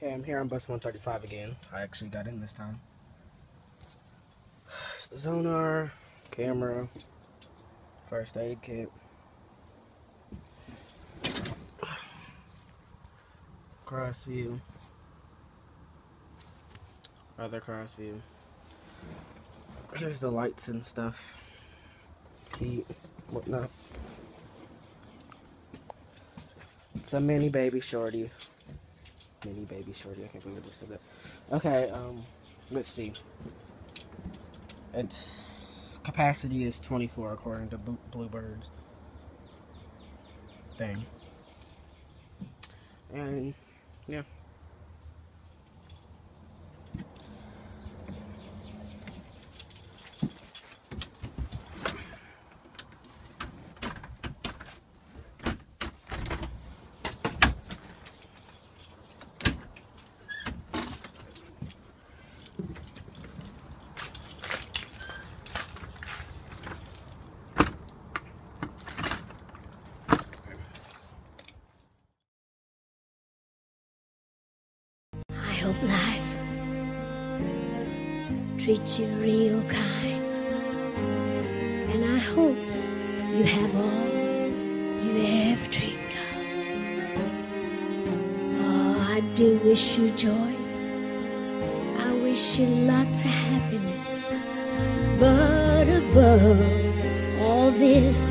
Okay, I'm here on bus 135 again. I actually got in this time. It's the sonar, camera, first aid kit. Cross view. Other cross view. Here's the lights and stuff. Heat, whatnot. It's a mini baby shorty. Mini baby shorty. I can't believe I just said that. Okay, um, let's see. Its capacity is 24 according to Bluebird's thing. And, yeah. Hope life treats you real kind. And I hope you have all you ever dreamed of. Oh, I do wish you joy. I wish you lots of happiness. But above all this,